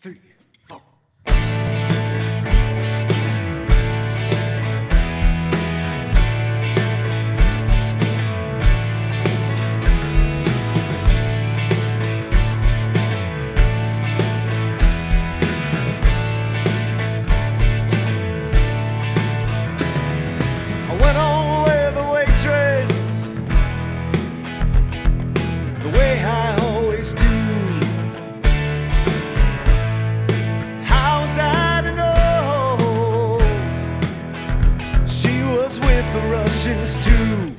three, Too?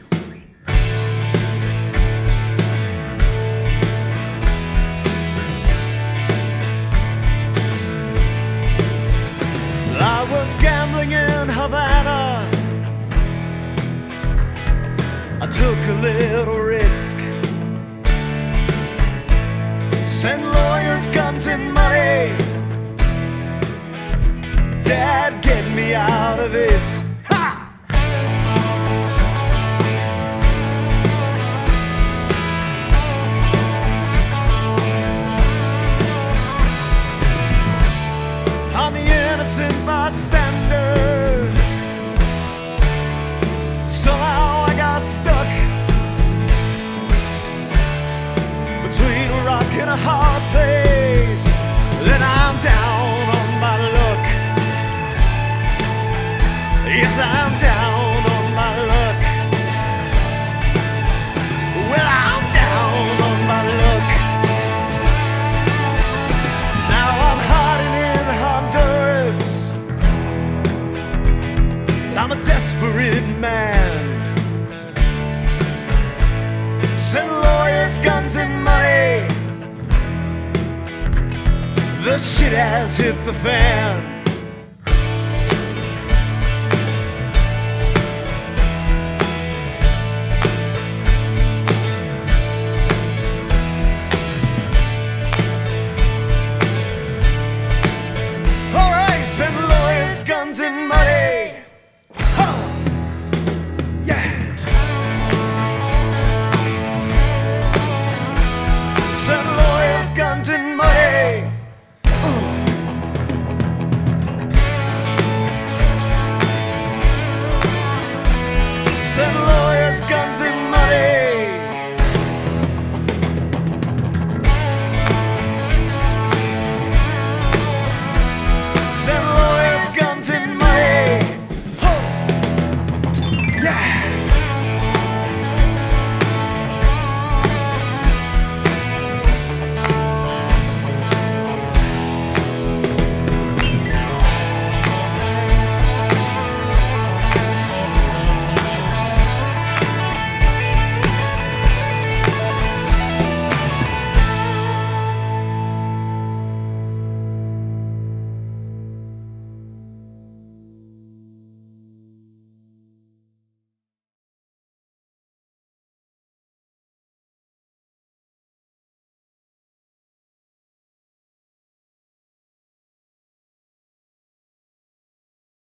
I was gambling in Havana. I took a little risk. Send lawyers, guns, and money. Dad, get me out of this. Rock a hard place. Then I'm down on my luck. Yes, I'm down on my luck. Well, I'm down on my luck. Now I'm hiding in Honduras. I'm a desperate man. the shit has hit the fan. and lawyers guns and money.